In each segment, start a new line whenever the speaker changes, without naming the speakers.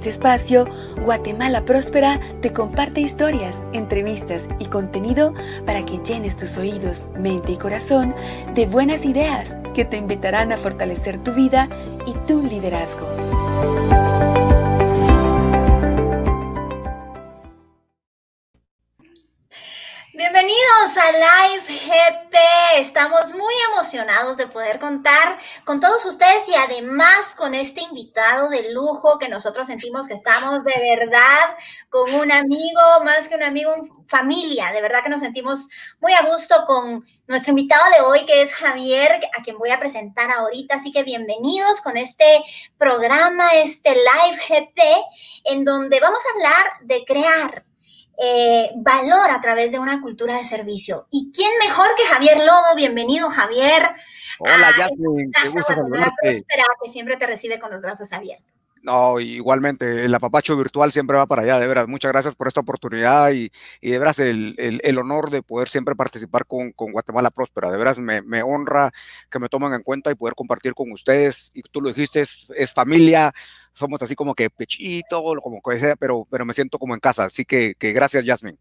Este espacio, Guatemala Próspera te comparte historias, entrevistas y contenido para que llenes tus oídos, mente y corazón de buenas ideas que te invitarán a fortalecer tu vida y tu liderazgo.
Bienvenidos a Live GP. Estamos muy emocionados de poder contar con todos ustedes y además con este invitado de lujo que nosotros sentimos que estamos de verdad con un amigo, más que un amigo, familia. De verdad que nos sentimos muy a gusto con nuestro invitado de hoy que es Javier, a quien voy a presentar ahorita. Así que bienvenidos con este programa, este Live GP, en donde vamos a hablar de crear eh, valor a través de una cultura de servicio. ¿Y quién mejor que Javier Lobo? Bienvenido, Javier.
Hola, Jasmine, qué gusto saludarte.
que siempre te recibe con los brazos abiertos.
No, igualmente, el apapacho virtual siempre va para allá, de veras. Muchas gracias por esta oportunidad y, de veras el, el, honor de poder siempre participar con, con Guatemala Próspera. De veras me, me, honra que me tomen en cuenta y poder compartir con ustedes. Y tú lo dijiste, es, familia, somos así como que pechito, como que sea, pero, pero me siento como en casa. Así que, que gracias, Jasmine.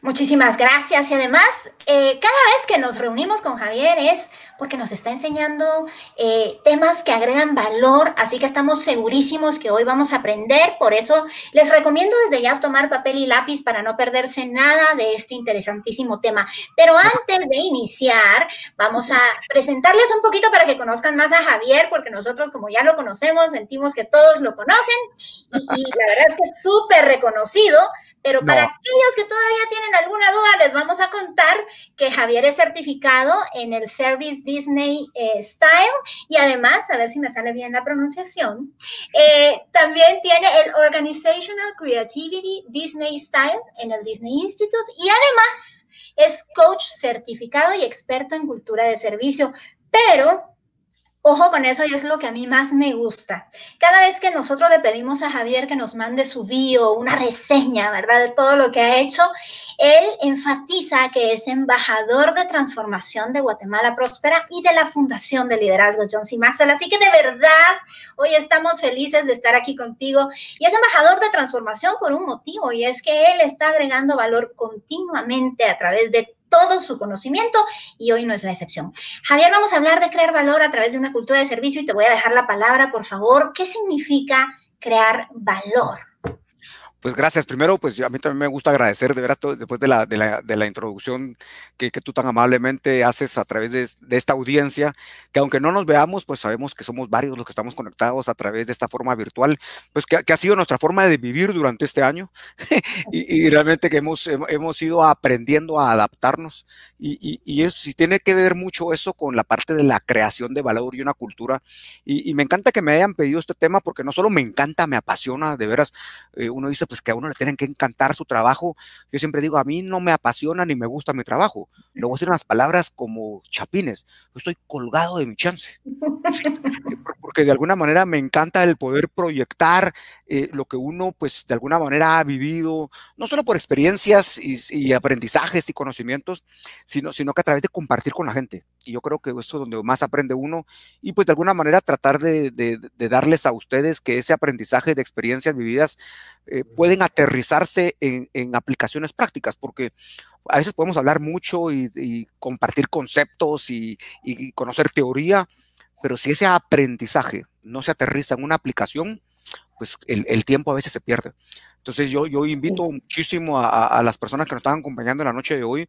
Muchísimas gracias. Y además, eh, cada vez que nos reunimos con Javier es porque nos está enseñando eh, temas que agregan valor, así que estamos segurísimos que hoy vamos a aprender. Por eso les recomiendo desde ya tomar papel y lápiz para no perderse nada de este interesantísimo tema. Pero antes de iniciar, vamos a presentarles un poquito para que conozcan más a Javier, porque nosotros como ya lo conocemos, sentimos que todos lo conocen y, y la verdad es que es súper reconocido. Pero para aquellos que todavía tienen alguna duda, les vamos a contar que Javier es certificado en el Service Disney eh, Style y además, a ver si me sale bien la pronunciación, eh, también tiene el Organizational Creativity Disney Style en el Disney Institute y además es coach certificado y experto en cultura de servicio. Pero Ojo con eso y es lo que a mí más me gusta. Cada vez que nosotros le pedimos a Javier que nos mande su bio, una reseña, ¿verdad? De todo lo que ha hecho, él enfatiza que es embajador de transformación de Guatemala Próspera y de la Fundación de Liderazgo John C. Maxwell. Así que de verdad, hoy estamos felices de estar aquí contigo y es embajador de transformación por un motivo y es que él está agregando valor continuamente a través de todo su conocimiento y hoy no es la excepción. Javier, vamos a hablar de crear valor a través de una cultura de servicio y te voy a dejar la palabra, por favor. ¿Qué significa crear valor?
Pues gracias. Primero, pues a mí también me gusta agradecer, de veras, después de la, de la, de la introducción que, que, tú tan amablemente haces a través de, de, esta audiencia, que aunque no nos veamos, pues sabemos que somos varios los que estamos conectados a través de esta forma virtual, pues que, que ha sido nuestra forma de vivir durante este año y, y, realmente que hemos, hemos ido aprendiendo a adaptarnos y, y, y eso sí tiene que ver mucho eso con la parte de la creación de valor y una cultura. Y, me encanta que me hayan pedido este tema porque no solo me encanta, me apasiona, de veras, eh, uno dice, pues que a uno le tienen que encantar su trabajo. Yo siempre digo, a mí no me apasiona ni me gusta mi trabajo. Luego decir unas palabras como chapines, estoy colgado de mi chance. Porque de alguna manera me encanta el poder proyectar eh, lo que uno, pues, de alguna manera ha vivido, no solo por experiencias y, y, aprendizajes y conocimientos, sino, sino que a través de compartir con la gente. Y yo creo que eso es donde más aprende uno y pues de alguna manera tratar de, de, de darles a ustedes que ese aprendizaje de experiencias vividas eh, pueden aterrizarse en, en, aplicaciones prácticas, porque a veces podemos hablar mucho y, y compartir conceptos y, y, conocer teoría, pero si ese aprendizaje no se aterriza en una aplicación, pues el, el tiempo a veces se pierde. Entonces yo, yo invito muchísimo a, a, las personas que nos están acompañando en la noche de hoy,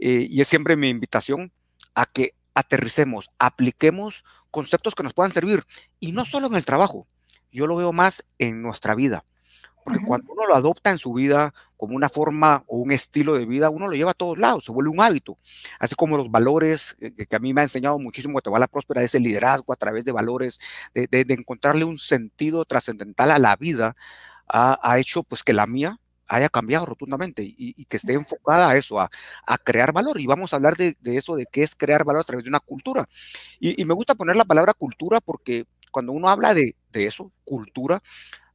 eh, y es siempre mi invitación a que aterricemos, apliquemos conceptos que nos puedan servir, y no solo en el trabajo, yo lo veo más en nuestra vida. Porque cuando uno lo adopta en su vida como una forma o un estilo de vida, uno lo lleva a todos lados, se vuelve un hábito. Así como los valores, eh, que a mí me ha enseñado muchísimo Guatemala Próspera, ese liderazgo a través de valores, de, de, de encontrarle un sentido trascendental a la vida, ha, ha, hecho pues que la mía haya cambiado rotundamente y, y que esté enfocada a eso, a, a, crear valor. Y vamos a hablar de, de, eso, de qué es crear valor a través de una cultura. Y, y me gusta poner la palabra cultura porque cuando uno habla de, de eso, cultura,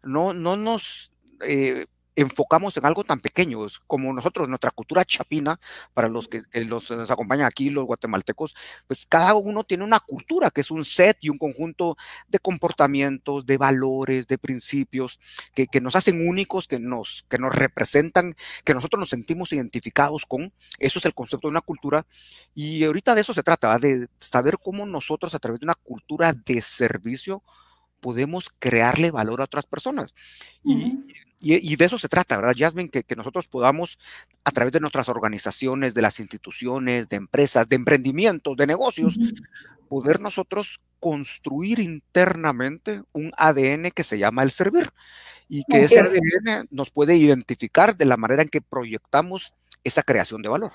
no, no nos eh, enfocamos en algo tan pequeño como nosotros, nuestra cultura chapina, para los que, los, nos acompañan aquí, los guatemaltecos, pues cada uno tiene una cultura que es un set y un conjunto de comportamientos, de valores, de principios que, que nos hacen únicos, que nos, que nos representan, que nosotros nos sentimos identificados con. Eso es el concepto de una cultura. Y ahorita de eso se trata, de saber cómo nosotros a través de una cultura de servicio podemos crearle valor a otras personas. Y, y, de eso se trata, ¿verdad, Jasmine? Que, que, nosotros podamos, a través de nuestras organizaciones, de las instituciones, de empresas, de emprendimientos, de negocios, poder nosotros construir internamente un ADN que se llama el servir y que ese ADN nos puede identificar de la manera en que proyectamos esa creación de valor.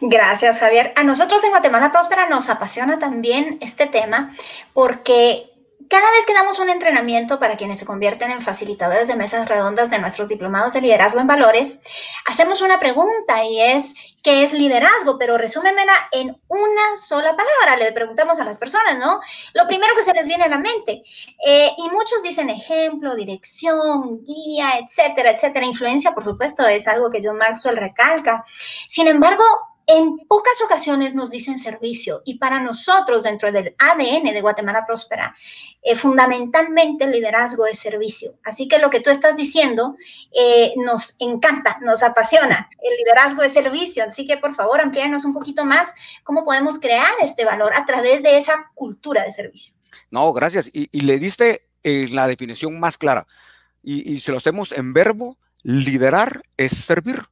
Gracias, Javier. A nosotros en Guatemala Próspera nos apasiona también este tema porque cada vez que damos un entrenamiento para quienes se convierten en facilitadores de mesas redondas de nuestros diplomados de liderazgo en valores, hacemos una pregunta y es, ¿qué es liderazgo? Pero resúmemela en una sola palabra. Le preguntamos a las personas, ¿no? Lo primero que se les viene a la mente. Eh, y muchos dicen ejemplo, dirección, guía, etcétera, etcétera. Influencia, por supuesto, es algo que John Maxwell recalca. Sin embargo, en pocas ocasiones nos dicen servicio y para nosotros dentro del ADN de Guatemala Próspera, eh, fundamentalmente el liderazgo es servicio. Así que lo que tú estás diciendo eh, nos encanta, nos apasiona. El liderazgo es servicio. Así que por favor, amplíanos un poquito más cómo podemos crear este valor a través de esa cultura de servicio.
No, gracias. Y, le diste eh, la definición más clara. Y, y lo hacemos en verbo, liderar es servir.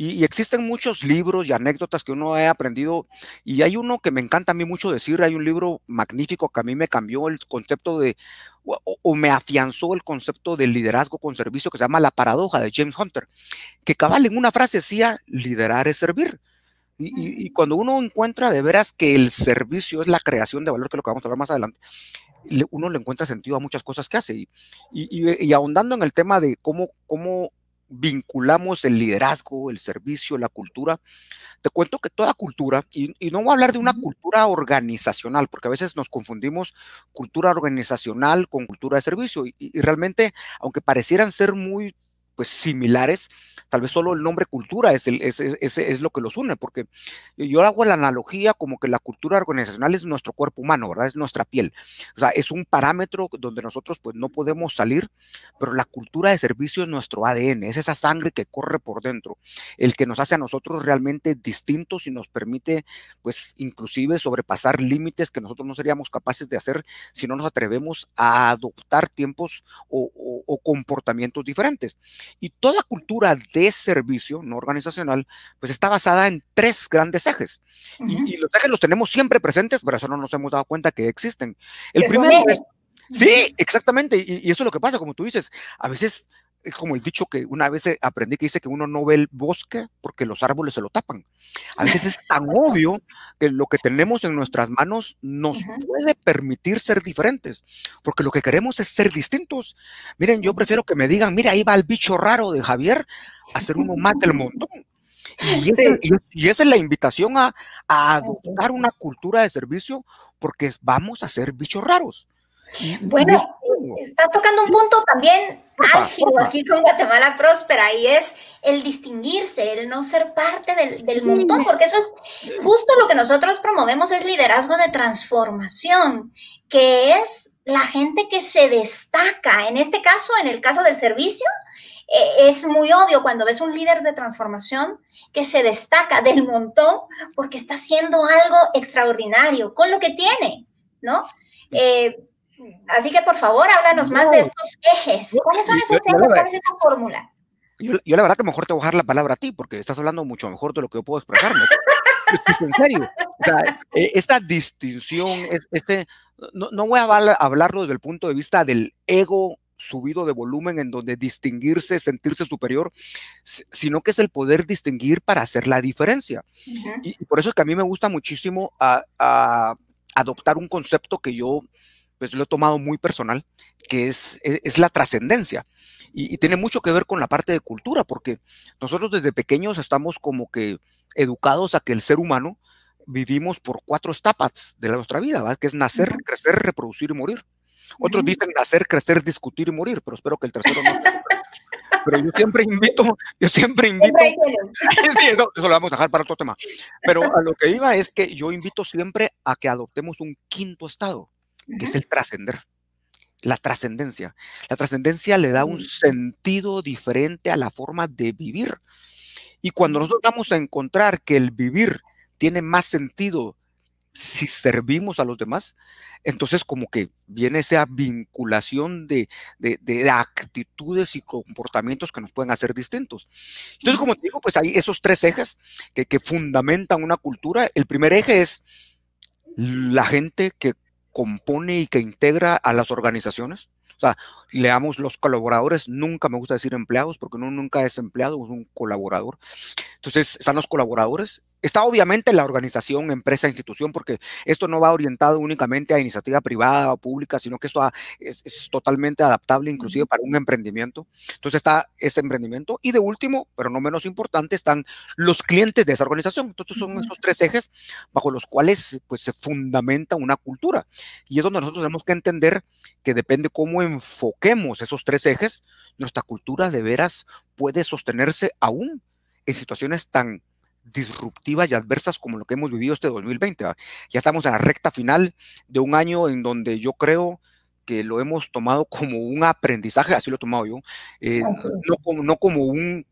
Y, existen muchos libros y anécdotas que uno ha aprendido. Y hay uno que me encanta a mí mucho decir, hay un libro magnífico que a mí me cambió el concepto de, o, me afianzó el concepto del liderazgo con servicio que se llama La paradoja de James Hunter, que cabal en una frase decía, liderar es servir. Y, cuando uno encuentra de veras que el servicio es la creación de valor, que es lo que vamos a hablar más adelante, uno le encuentra sentido a muchas cosas que hace. Y, y, ahondando en el tema de cómo, cómo vinculamos el liderazgo, el servicio, la cultura. Te cuento que toda cultura, y, no voy a hablar de una cultura organizacional, porque a veces nos confundimos cultura organizacional con cultura de servicio, y realmente, aunque parecieran ser muy pues similares, tal vez solo el nombre cultura es, el, es, es, es, lo que los une, porque yo hago la analogía como que la cultura organizacional es nuestro cuerpo humano, ¿verdad? Es nuestra piel. O sea, es un parámetro donde nosotros pues no podemos salir, pero la cultura de servicio es nuestro ADN, es esa sangre que corre por dentro, el que nos hace a nosotros realmente distintos y nos permite pues inclusive sobrepasar límites que nosotros no seríamos capaces de hacer si no nos atrevemos a adoptar tiempos o, o comportamientos diferentes. Y toda cultura de servicio no organizacional, pues está basada en tres grandes ejes. y, los ejes los tenemos siempre presentes, pero eso no nos hemos dado cuenta que existen. El primero es... Sí, exactamente. Y, y, eso es lo que pasa, como tú dices. A veces es como el dicho que una vez aprendí que dice que uno no ve el bosque porque los árboles se lo tapan. A veces es tan obvio que lo que tenemos en nuestras manos nos puede permitir ser diferentes, porque lo que queremos es ser distintos. Miren, yo prefiero que me digan, mira, ahí va el bicho raro de Javier a ser uno más del montón. Y, esa, es la invitación a, a adoptar una cultura de servicio porque vamos a ser bichos raros.
Bueno, está tocando un punto también álgido aquí con Guatemala Próspera y es el distinguirse, el no ser parte del, montón, porque eso es justo lo que nosotros promovemos, es liderazgo de transformación, que es la gente que se destaca. En este caso, en el caso del servicio, eh, es muy obvio cuando ves un líder de transformación que se destaca del montón porque está haciendo algo extraordinario con lo que tiene, ¿no? Eh, Así que por favor, háblanos más de estos ejes. ¿Cuáles son esos ejes? ¿Cuál es esa fórmula?
Yo, la verdad que mejor te voy a dejar la palabra a ti, porque estás hablando mucho mejor de lo que yo puedo expresarme. es en serio. E, esta distinción, este, no, voy a hablarlo desde el punto de vista del ego subido de volumen en donde distinguirse, sentirse superior, sino que es el poder distinguir para hacer la diferencia. y, por eso es que a mí me gusta muchísimo a adoptar un concepto que yo pues lo he tomado muy personal, que es, e, es, la trascendencia. Y, tiene mucho que ver con la parte de cultura, porque nosotros desde pequeños estamos como que educados a que el ser humano vivimos por cuatro etapas de nuestra vida, que es nacer, crecer, reproducir y morir. Otros dicen nacer, crecer, discutir y morir, pero espero que el tercero no. pero yo siempre invito, yo siempre invito. sí, eso, eso, lo vamos a dejar para otro tema. Pero a lo que iba es que yo invito siempre a que adoptemos un quinto estado, que es el trascender la trascendencia. La trascendencia le da un sentido diferente a la forma de vivir. Y cuando nosotros vamos a encontrar que el vivir tiene más sentido si servimos a los demás, entonces como que viene esa vinculación de, actitudes y comportamientos que nos pueden hacer distintos. Entonces, como te digo, pues hay esos tres ejes que, que fundamentan una cultura. El primer eje es la gente que compone y que integra a las organizaciones. O sea, leamos los colaboradores, nunca me gusta decir empleados porque uno nunca es empleado, es un colaborador. Entonces, están los colaboradores Está obviamente la organización, empresa, institución, porque esto no va orientado únicamente a iniciativa privada o pública, sino que esto es, totalmente adaptable inclusive para un emprendimiento. Entonces está ese emprendimiento. Y de último, pero no menos importante, están los clientes de esa organización. Entonces son esos tres ejes bajo los cuales pues, se fundamenta una cultura. Y es donde nosotros tenemos que entender que depende cómo enfoquemos esos tres ejes, nuestra cultura de veras puede sostenerse aún en situaciones tan disruptivas y adversas como lo que hemos vivido este 2020. Ya estamos en la recta final de un año en donde yo creo que lo hemos tomado como un aprendizaje, así lo he tomado yo, eh, no, como, no como un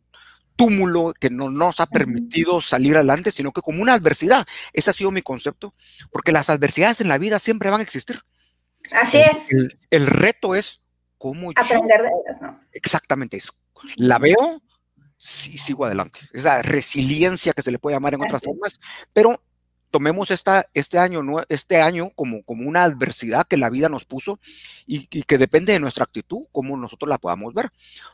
túmulo que no nos ha permitido salir adelante, sino que como una adversidad. Ese ha sido mi concepto, porque las adversidades en la vida siempre van a existir.
Así es.
El, reto es cómo...
Aprender de ellas, ¿no?
Exactamente eso. La veo, sí sigo adelante. Esa resiliencia que se le puede llamar en otras formas, pero tomemos esta, este, año, este año como, como una adversidad que la vida nos puso y, que depende de nuestra actitud, cómo nosotros la podamos ver.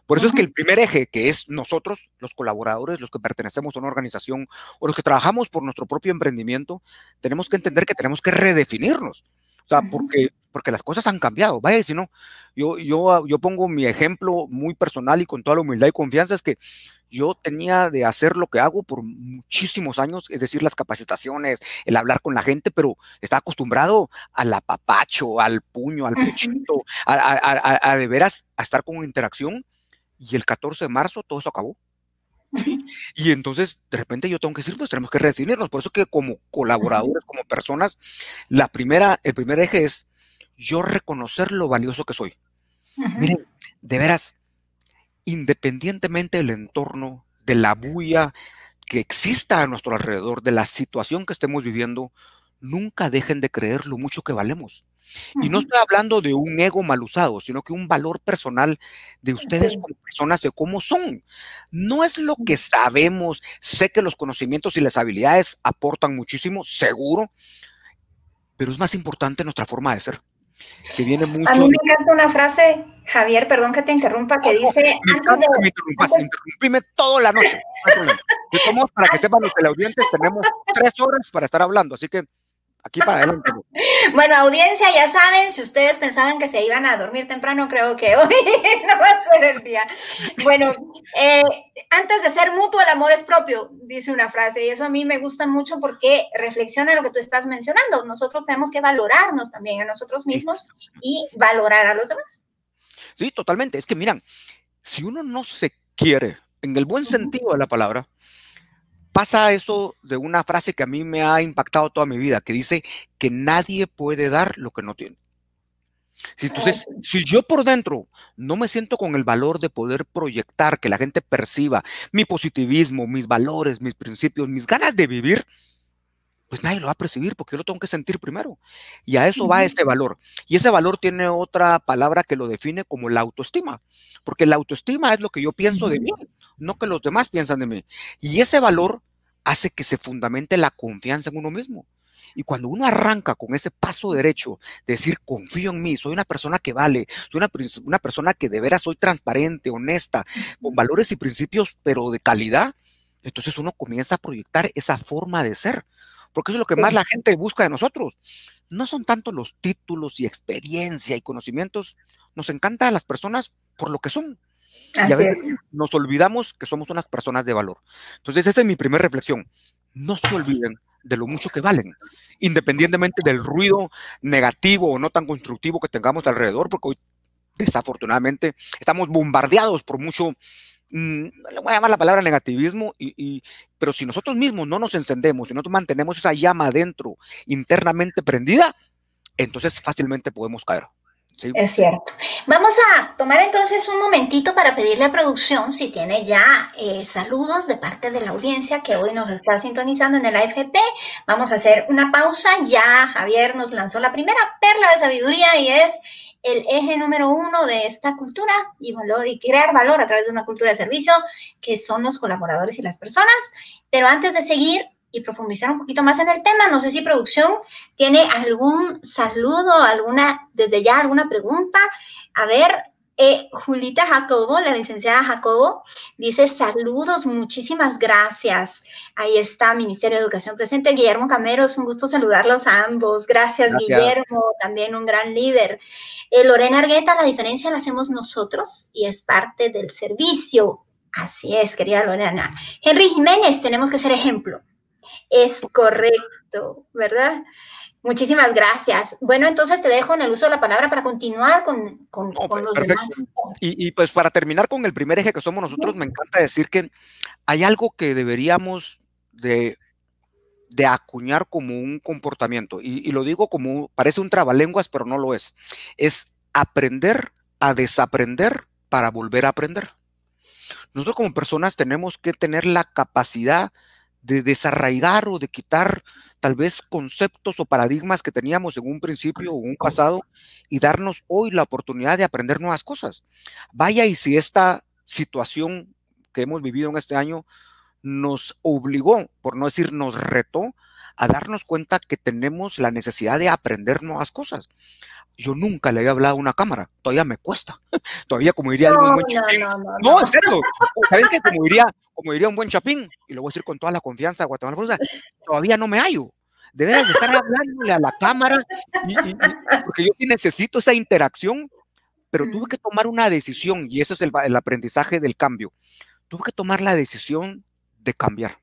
Por eso es que el primer eje, que es nosotros, los colaboradores, los que pertenecemos a una organización o los que trabajamos por nuestro propio emprendimiento, tenemos que entender que tenemos que redefinirnos. O sea, porque, porque las cosas han cambiado. Vaya, si no, yo, yo, yo pongo mi ejemplo muy personal y con toda la humildad y confianza, es que yo tenía de hacer lo que hago por muchísimos años, es decir, las capacitaciones, el hablar con la gente, pero estaba acostumbrado al apapacho, al puño, al pechito, a, a, a, de veras a estar con interacción. Y el 14 de marzo todo eso acabó. Y entonces, de repente yo tengo que decir, pues tenemos que redefinirnos. Por eso que como colaboradores, como personas, la primera, el primer eje es yo reconocer lo valioso que soy. Miren, de veras, independientemente del entorno, de la bulla que exista a nuestro alrededor, de la situación que estemos viviendo, nunca dejen de creer lo mucho que valemos. Y no estoy hablando de un ego mal usado, sino que un valor personal de ustedes como personas, de cómo son. No es lo que sabemos. Sé que los conocimientos y las habilidades aportan muchísimo, seguro, pero es más importante nuestra forma de ser. Que viene mucho
A mí me encanta una frase, Javier, perdón que te interrumpa, que dice...
Me que me interrumpas, interrumpime toda la noche. y como para que sepan los teleaudientes, tenemos tres horas para estar hablando, así que aquí para adelante.
Bueno, audiencia, ya saben, si ustedes pensaban que se iban a dormir temprano, creo que hoy no va a ser el día. Bueno, eh, antes de ser mutuo, el amor es propio, dice una frase, y eso a mí me gusta mucho porque reflexiona lo que tú estás mencionando. Nosotros tenemos que valorarnos también a nosotros mismos y valorar a los demás.
Sí, totalmente. Es que miran, si uno no se quiere, en el buen sentido de la palabra, pasa eso de una frase que a mí me ha impactado toda mi vida, que dice que nadie puede dar lo que no tiene. Entonces, si yo por dentro no me siento con el valor de poder proyectar, que la gente perciba mi positivismo, mis valores, mis principios, mis ganas de vivir, pues nadie lo va a percibir porque yo lo tengo que sentir primero. Y a eso va ese valor. Y ese valor tiene otra palabra que lo define como la autoestima, porque la autoestima es lo que yo pienso de mí no que los demás piensan de mí. Y ese valor hace que se fundamente la confianza en uno mismo. Y cuando uno arranca con ese paso derecho, de decir, confío en mí, soy una persona que vale, soy una, una persona que de veras soy transparente, honesta, con valores y principios, pero de calidad, entonces uno comienza a proyectar esa forma de ser. Porque eso es lo que más la gente busca de nosotros. No son tanto los títulos y experiencia y conocimientos. Nos encanta a las personas por lo que son y a veces nos olvidamos que somos unas personas de valor. Entonces, esa es mi primera reflexión. No se olviden de lo mucho que valen, independientemente del ruido negativo o no tan constructivo que tengamos alrededor, porque hoy desafortunadamente estamos bombardeados por mucho, mm, le voy a llamar la palabra negativismo, y, pero si nosotros mismos no nos encendemos, si nosotros mantenemos esa llama adentro, internamente prendida, entonces fácilmente podemos caer.
Es cierto. Vamos a tomar entonces un momentito para pedirle a producción si tiene ya eh, saludos de parte de la audiencia que hoy nos está sintonizando en el AFP. Vamos a hacer una pausa. Ya Javier nos lanzó la primera perla de sabiduría y es el eje número uno de esta cultura y valor y crear valor a través de una cultura de servicio que son los colaboradores y las personas. Pero antes de seguir, y profundizar un poquito más en el tema. No sé si producción tiene algún saludo, alguna, desde ya alguna pregunta. A ver, eh, Julita Jacobo, la licenciada Jacobo, dice saludos, muchísimas gracias. Ahí está, Ministerio de Educación presente. Guillermo Camero, es un gusto saludarlos a ambos. Gracias, Guillermo, también un gran líder. Eh, Lorena Argueta, la diferencia la hacemos nosotros y es parte del servicio. Así es, querida Lorena. Henry Jiménez, tenemos que ser ejemplo. Es correcto, ¿verdad? Muchísimas gracias. Bueno, entonces te dejo en el uso de la palabra para continuar con, con, los demás.
Y, pues para terminar con el primer eje que somos nosotros, me encanta decir que hay algo que deberíamos de, de acuñar como un comportamiento. Y, y, lo digo como, parece un trabalenguas, pero no lo es. Es aprender a desaprender para volver a aprender. Nosotros como personas tenemos que tener la capacidad de desarraigar o de quitar tal vez conceptos o paradigmas que teníamos en un principio o un pasado y darnos hoy la oportunidad de aprender nuevas cosas. Vaya y si esta situación que hemos vivido en este año nos obligó, por no decir nos retó, a darnos cuenta que tenemos la necesidad de aprender nuevas cosas. Yo nunca le había hablado a una cámara, todavía me cuesta. todavía como diría algún buen chapín. No, no, no, en serio. ¿Sabes qué? Como diría, como diría un buen chapín, y lo voy a decir con toda la confianza de Guatemala, todavía no me hallo. Deberes de estar hablándole a la cámara, porque yo sí necesito esa interacción, pero tuve que tomar una decisión, y eso es el, el aprendizaje del cambio. Tuve que tomar la decisión de cambiar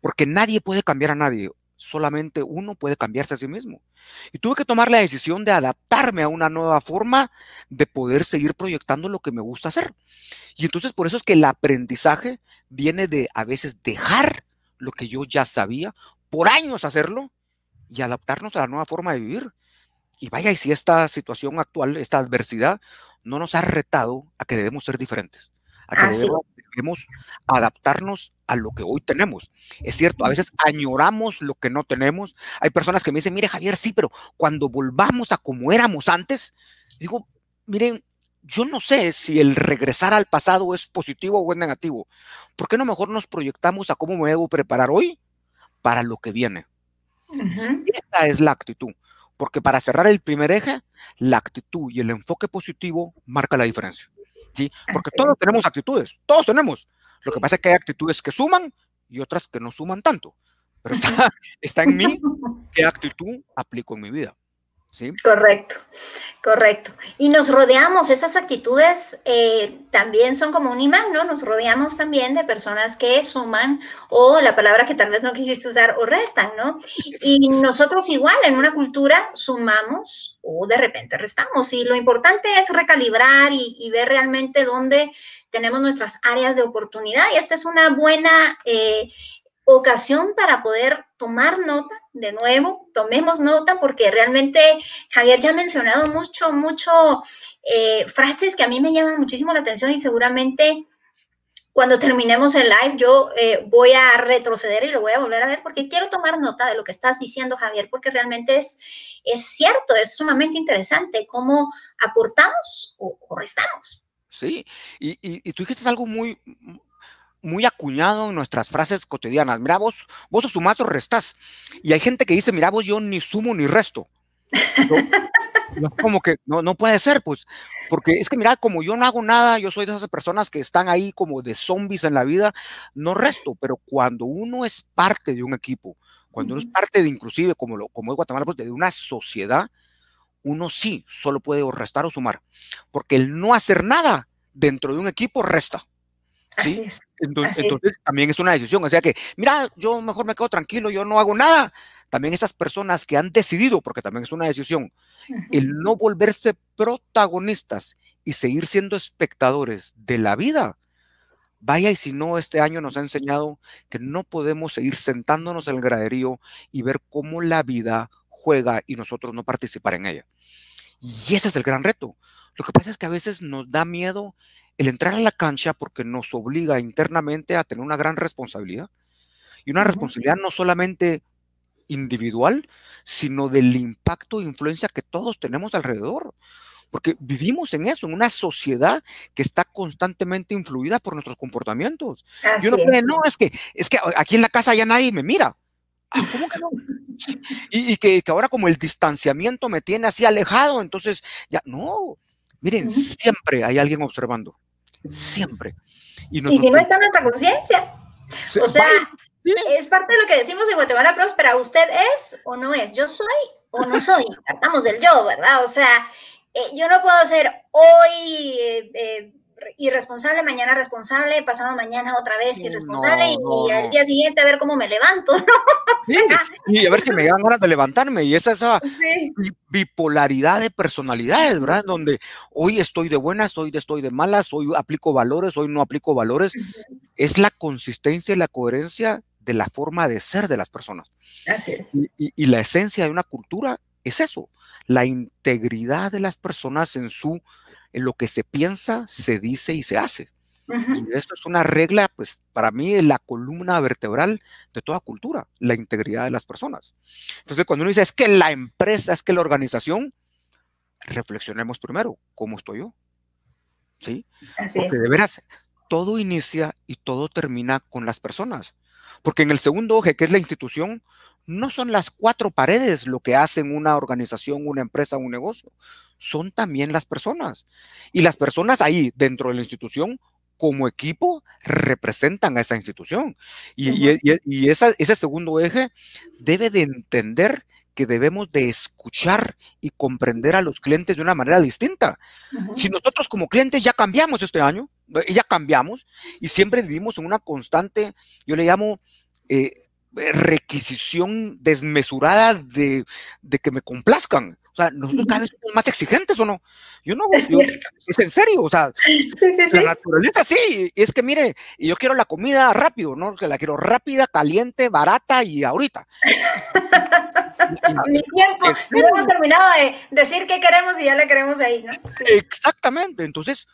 porque nadie puede cambiar a nadie, solamente uno puede cambiarse a sí mismo. Y tuve que tomar la decisión de adaptarme a una nueva forma de poder seguir proyectando lo que me gusta hacer. Y entonces por eso es que el aprendizaje viene de a veces dejar lo que yo ya sabía, por años hacerlo, y adaptarnos a la nueva forma de vivir. Y vaya, y si esta situación actual, esta adversidad, no nos ha retado a que debemos ser diferentes, a que debemos adaptarnos a lo que hoy tenemos. Es cierto, a veces añoramos lo que no tenemos. Hay personas que me dicen, mire Javier, sí, pero cuando volvamos a como éramos antes, digo, miren, yo no sé si el regresar al pasado es positivo o es negativo. ¿Por qué no mejor nos proyectamos a cómo me debo preparar hoy para lo que viene? Esa es la actitud. Porque para cerrar el primer eje, la actitud y el enfoque positivo marca la diferencia. ¿Sí? Porque todos tenemos actitudes, todos tenemos. Lo que pasa es que hay actitudes que suman y otras que no suman tanto. Pero está, en mí qué actitud aplico en mi vida. ¿Sí?
Correcto, correcto. Y nos rodeamos, esas actitudes eh, también son como un imán, ¿no? Nos rodeamos también de personas que suman o la palabra que tal vez no quisiste usar o restan, ¿no? Y nosotros igual en una cultura sumamos o de repente restamos. Y lo importante es recalibrar y, y ver realmente dónde tenemos nuestras áreas de oportunidad y esta es una buena eh, ocasión para poder tomar nota de nuevo, tomemos nota porque realmente Javier ya ha mencionado mucho, mucho eh, frases que a mí me llaman muchísimo la atención y seguramente cuando terminemos el live yo eh, voy a retroceder y lo voy a volver a ver porque quiero tomar nota de lo que estás diciendo Javier porque realmente es, es cierto, es sumamente interesante cómo aportamos o restamos.
Sí, y, y, tú dijiste algo muy, muy acuñado en nuestras frases cotidianas. Mira, vos, vos sumás o restás. Y hay gente que dice, mira, vos yo ni sumo ni resto. como que no, no puede ser, pues, porque es que mira, como yo no hago nada, yo soy de esas personas que están ahí como de zombies en la vida, no resto, pero cuando uno es parte de un equipo, cuando uno es parte de inclusive, como, lo, como es Guatemala, pues, de una sociedad, uno sí solo puede restar o sumar, porque el no hacer nada dentro de un equipo resta. ¿Sí? Entonces, también es una decisión. O sea que, mira, yo mejor me quedo tranquilo, yo no hago nada. También esas personas que han decidido, porque también es una decisión, el no volverse protagonistas y seguir siendo espectadores de la vida. Vaya y si no, este año nos ha enseñado que no podemos seguir sentándonos en el graderío y ver cómo la vida juega y nosotros no participar en ella. Y ese es el gran reto. Lo que pasa es que a veces nos da miedo el entrar a la cancha porque nos obliga internamente a tener una gran responsabilidad. Y una responsabilidad no solamente individual, sino del impacto e influencia que todos tenemos alrededor. Porque vivimos en eso, en una sociedad que está constantemente influida por nuestros comportamientos. y uno cree, no, es que, es que aquí en la casa ya nadie me mira. Ah, ¿Cómo que no? Y, que, que, ahora como el distanciamiento me tiene así alejado, entonces ya, no. Miren, siempre hay alguien observando siempre.
Y, si no está en nuestra conciencia. O sea, es parte de lo que decimos en Guatemala Próspera, usted es o no es, yo soy o no soy, tratamos del yo, ¿verdad? O sea, eh, yo no puedo ser hoy eh, eh, irresponsable, mañana responsable, pasado mañana otra vez irresponsable y, al día siguiente a ver cómo me levanto, ¿no?
Sí, y a ver si me dan ganas de levantarme y esa esa bipolaridad de personalidades, ¿verdad? Donde hoy estoy de buenas, hoy estoy de malas, hoy aplico valores, hoy no aplico valores. Es la consistencia y la coherencia de la forma de ser de las personas.
Así es.
Y, y la esencia de una cultura es eso, la integridad de las personas en su en lo que se piensa, se dice y se hace. Y esto es una regla, pues para mí es la columna vertebral de toda cultura, la integridad de las personas. Entonces, cuando uno dice es que la empresa, es que la organización, reflexionemos primero, ¿cómo estoy yo? ¿Sí? Porque de veras, todo inicia y todo termina con las personas. Porque en el segundo eje, que es la institución, no son las cuatro paredes lo que hacen una organización, una empresa, un negocio son también las personas. Y las personas ahí dentro de la institución como equipo representan a esa institución. Y, ese segundo eje debe de entender que debemos de escuchar y comprender a los clientes de una manera distinta. Si nosotros como clientes ya cambiamos este año, ya cambiamos y siempre vivimos en una constante, yo le llamo... Eh, requisición desmesurada de, de, que me complazcan. O sea, nosotros cada vez somos más exigentes o no. Yo no, es, es en serio, o sea, la naturaleza sí, es que mire, yo quiero la comida rápido, ¿no? Que la quiero rápida, caliente, barata y ahorita.
Ni tiempo, no hemos terminado de decir qué queremos y ya le queremos ahí, ¿no?
Exactamente, entonces,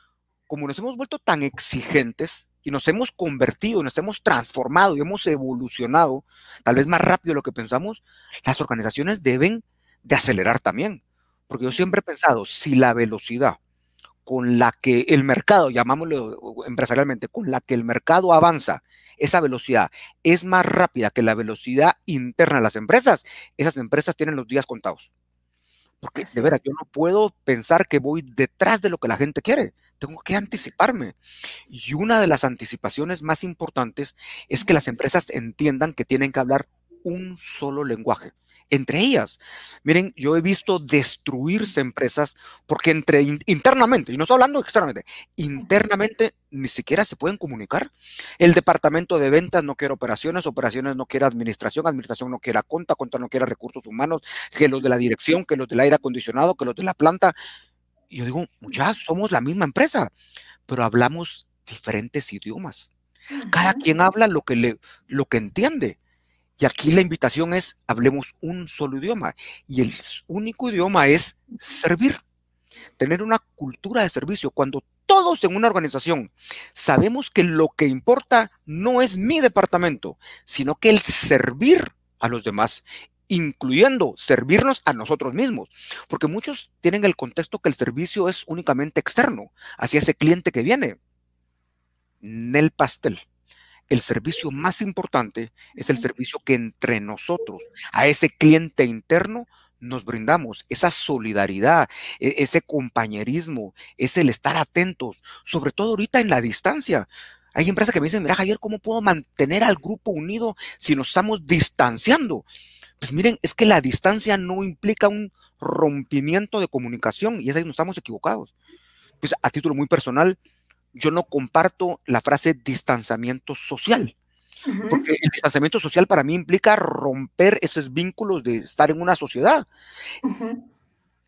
como nos hemos vuelto tan exigentes, y nos hemos convertido, nos hemos transformado y hemos evolucionado, tal vez más rápido de lo que pensamos, las organizaciones deben de acelerar también. Porque yo siempre he pensado, si la velocidad con la que el mercado, llamámoslo empresarialmente, con la que el mercado avanza, esa velocidad es más rápida que la velocidad interna de las empresas, esas empresas tienen los días contados. Porque de veras, yo no puedo pensar que voy detrás de lo que la gente quiere. Tengo que anticiparme. Y una de las anticipaciones más importantes es que las empresas entiendan que tienen que hablar un solo lenguaje entre ellas. Miren, yo he visto destruirse empresas porque entre internamente, y no estoy hablando externamente, internamente ni siquiera se pueden comunicar. El departamento de ventas no quiere operaciones, operaciones no quiere administración, administración no quiere conta, conta no quiere recursos humanos, que los de la dirección, que los del aire acondicionado, que los de la planta. Y yo digo, ya somos la misma empresa, pero hablamos diferentes idiomas. Cada quien habla lo que, le, lo que entiende. Y aquí la invitación es, hablemos un solo idioma. Y el único idioma es servir. Tener una cultura de servicio. Cuando todos en una organización sabemos que lo que importa no es mi departamento, sino que el servir a los demás, incluyendo servirnos a nosotros mismos. Porque muchos tienen el contexto que el servicio es únicamente externo, hacia ese cliente que viene. el pastel el servicio más importante es el servicio que entre nosotros, a ese cliente interno, nos brindamos, esa solidaridad, e-, ese compañerismo, es el estar atentos, sobre todo ahorita en la distancia. Hay empresas que me dicen, mira Javier, ¿cómo puedo mantener al grupo unido si nos estamos distanciando? Pues miren, es que la distancia no implica un rompimiento de comunicación y es ahí donde estamos equivocados. Pues a título muy personal, yo no comparto la frase distanciamiento social. Porque el distanciamiento social para mí implica romper esos vínculos de estar en una sociedad.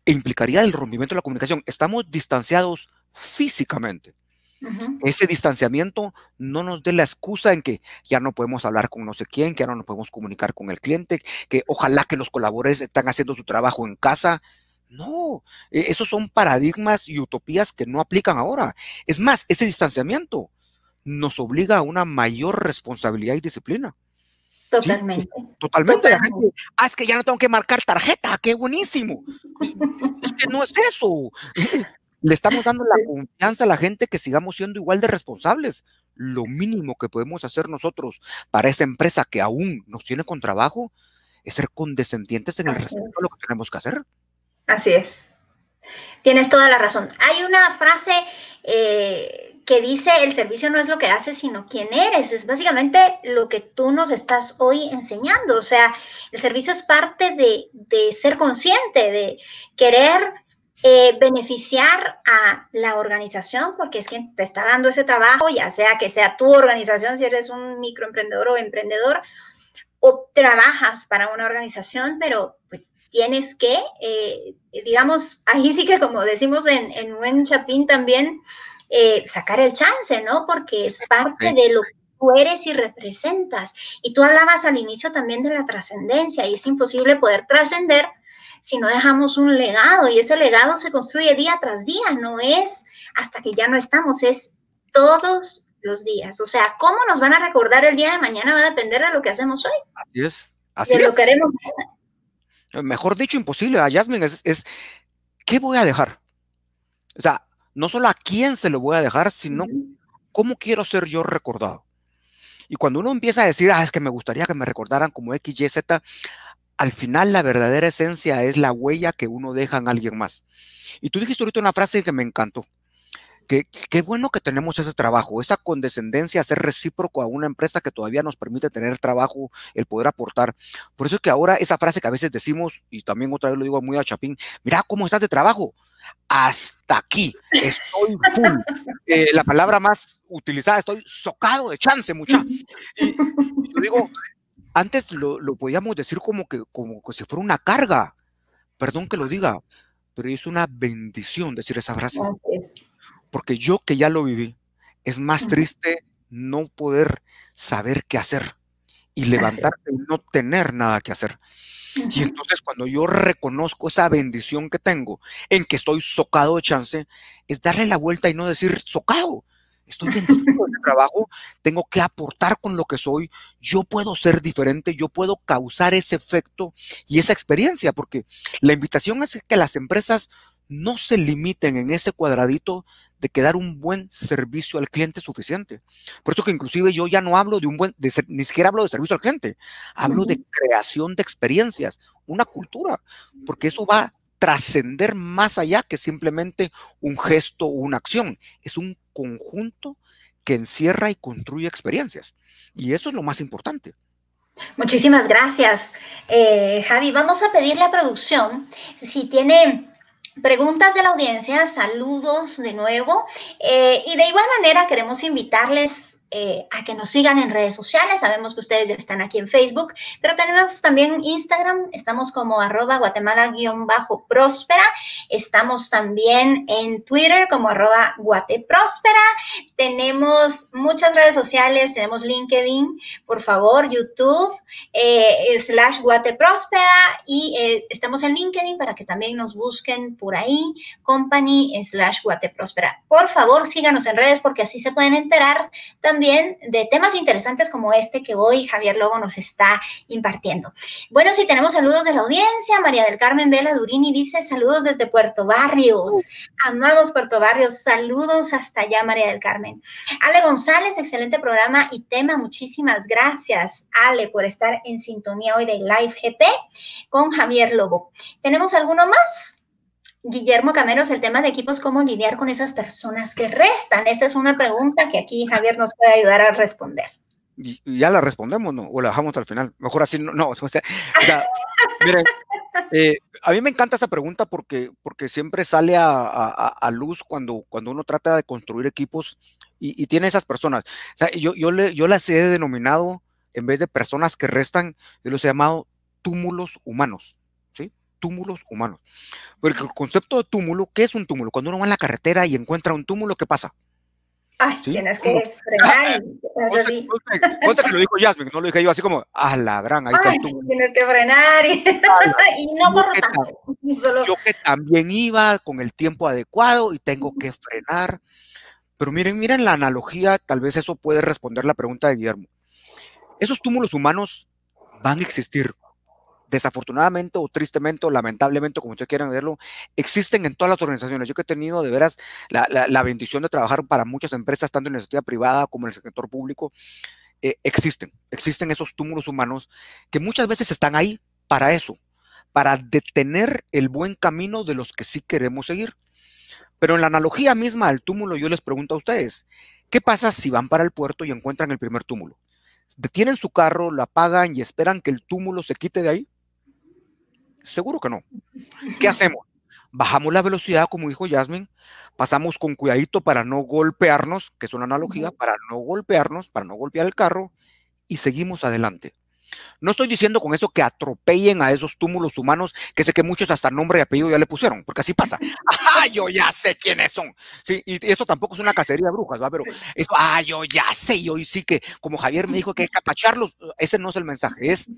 E implicaría el rompimiento de la comunicación. Estamos distanciados físicamente. Ese distanciamiento no nos dé la excusa en que ya no podemos hablar con no sé quién, que ya no nos podemos comunicar con el cliente, que ojalá que los colaboradores están haciendo su trabajo en casa. No, e, esos son paradigmas y utopías que no aplican ahora. Es más, ese distanciamiento nos obliga a una mayor responsabilidad y disciplina.
Totalmente.
totalmente. ah, es que ya no tengo que marcar tarjeta, qué buenísimo. es que no es eso. Le estamos dando la confianza a la gente que sigamos siendo igual de responsables. Lo mínimo que podemos hacer nosotros para esa empresa que aún nos tiene con trabajo es ser condescendientes en el respeto a lo que tenemos que hacer.
Así es. Tienes toda la razón. Hay una frase eh, que dice, el servicio no es lo que haces, sino quién eres. Es básicamente lo que tú nos estás hoy enseñando. O sea, el servicio es parte de, de ser consciente, de querer eh, beneficiar a la organización, porque es quien te está dando ese trabajo, ya sea que sea tu organización, si eres un microemprendedor o emprendedor, o trabajas para una organización, pero pues tienes que, eh, digamos, ahí sí que como decimos en, en Buen Chapín también, eh, sacar el chance, ¿no? Porque es parte de lo que tú eres y representas. Y tú hablabas al inicio también de la trascendencia y es imposible poder trascender si no dejamos un legado y ese legado se construye día tras día, no es hasta que ya no estamos, es todos los días. O sea, cómo nos van a recordar el día de mañana va a depender de lo que hacemos hoy.
Así es. Así
de lo que haremos
Mejor dicho, imposible. A Jasmine es, es, ¿qué voy a dejar? O sea, no solo a quién se lo voy a dejar, sino cómo quiero ser yo recordado. Y cuando uno empieza a decir, ah, es que me gustaría que me recordaran como X, Y, Z, al final la verdadera esencia es la huella que uno deja en alguien más. Y tú dijiste ahorita una frase que me encantó. Que, qué bueno que tenemos ese trabajo, esa condescendencia, ser recíproco a una empresa que todavía nos permite tener trabajo, el poder aportar. Por eso es que ahora esa frase que a veces decimos, y también otra vez lo digo muy a Chapín, mira cómo estás de trabajo. Hasta aquí, estoy full. Eh, la palabra más utilizada, estoy socado de chance, mucha. Y, yo digo, antes lo, podíamos decir como que, como que si fuera una carga. Perdón que lo diga, pero es una bendición decir esa frase. Porque yo que ya lo viví, es más triste no poder saber qué hacer y levantarse y no tener nada que hacer. Y entonces cuando yo reconozco esa bendición que tengo en que estoy socado de chance, es darle la vuelta y no decir socado, estoy bendecido en el trabajo, tengo que aportar con lo que soy, yo puedo ser diferente, yo puedo causar ese efecto y esa experiencia, porque la invitación es que las empresas no se limiten en ese cuadradito de que dar un buen servicio al cliente suficiente. Por eso que inclusive yo ya no hablo de un buen, ni siquiera hablo de servicio al cliente, hablo de creación de experiencias, una cultura, porque eso va trascender más allá que simplemente un gesto o una acción. Es un conjunto que encierra y construye experiencias. Y eso es lo más importante.
Muchísimas gracias, eh, Javi. Vamos a pedirle a producción si tiene preguntas de la audiencia, saludos de nuevo. Eh, y de igual manera queremos invitarles eh, a que nos sigan en redes sociales. Sabemos que ustedes ya están aquí en Facebook, pero tenemos también Instagram. Estamos como arroba guatemala-próspera. Estamos también en Twitter como arroba guatepróspera. Tenemos muchas redes sociales. Tenemos LinkedIn, por favor, YouTube, eh, slash guatepróspera. Y eh, estamos en LinkedIn para que también nos busquen por ahí, company slash guatepróspera. Por favor, síganos en redes porque así se pueden enterar también también de temas interesantes como este que hoy Javier Lobo nos está impartiendo. Bueno, si tenemos saludos de la audiencia, María del Carmen Vela Durini dice saludos desde Puerto Barrios. Amamos Puerto Barrios. Saludos hasta allá, María del Carmen. Ale González, excelente programa y tema. Muchísimas gracias, Ale, por estar en sintonía hoy de Live GP con Javier Lobo. ¿Tenemos alguno más? Guillermo Cameros, el tema de equipos, ¿cómo lidiar con esas personas que restan? Esa es una pregunta que aquí Javier nos puede ayudar a responder.
Ya la respondemos, ¿no? O la dejamos al final. Mejor así, no. no Eh, a mí me encanta esa pregunta porque, porque siempre sale a, luz cuando, cuando uno trata de construir equipos y, tiene esas personas. yo, yo, le, yo las he denominado, en vez de personas que restan, yo los he llamado túmulos humanos. Túmulos humanos. Porque el concepto de túmulo, ¿qué es un túmulo? Cuando uno va en la carretera y encuentra un túmulo, ¿qué pasa?
Ay, tienes que frenar.
Y que lo dijo Jasmine, no lo dije yo así como, a la gran, ahí está el túmulo.
Tienes que frenar y, no corro
tanto. Yo que también iba con el tiempo adecuado y tengo que frenar. Pero miren, miren la analogía, tal vez eso puede responder la pregunta de Guillermo. Esos túmulos humanos van a existir desafortunadamente o tristemente o lamentablemente, como ustedes quieran verlo, existen en todas las organizaciones. Yo que he tenido de veras la, bendición de trabajar para muchas empresas, tanto en la iniciativa privada como en el sector público, eh, existen, existen esos túmulos humanos que muchas veces están ahí para eso, para detener el buen camino de los que sí queremos seguir. Pero en la analogía misma del túmulo, yo les pregunto a ustedes, ¿qué pasa si van para el puerto y encuentran el primer túmulo? ¿Detienen su carro, lo apagan y esperan que el túmulo se quite de ahí? Seguro que no. ¿Qué hacemos? Bajamos la velocidad, como dijo Jasmine, pasamos con cuidadito para no golpearnos, que es una analogía, para no golpearnos, para no golpear el carro, y seguimos adelante. No estoy diciendo con eso que atropellen a esos túmulos humanos, que sé que muchos hasta nombre y apellido ya le pusieron, porque así pasa. ¡Ah, yo ya sé quiénes son! Sí, y esto tampoco es una cacería de brujas, ¿va? Pero eso, ¡ah, yo ya sé! Y hoy sí que, como Javier me dijo que hay que capacharlos, ese no es el mensaje, es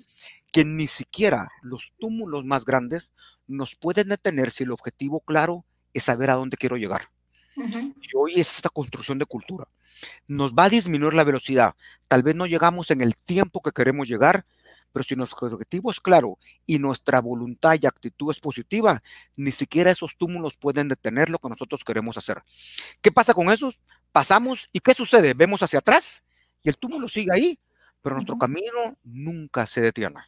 que ni siquiera los túmulos más grandes nos pueden detener si el objetivo claro es saber a dónde quiero llegar. Y hoy es esta construcción de cultura. Nos va a disminuir la velocidad. Tal vez no llegamos en el tiempo que queremos llegar, pero si nuestro objetivo es claro y nuestra voluntad y actitud es positiva, ni siquiera esos túmulos pueden detener lo que nosotros queremos hacer. ¿Qué pasa con esos? Pasamos y ¿qué sucede? Vemos hacia atrás y el túmulo sigue ahí, pero nuestro camino nunca se detiene.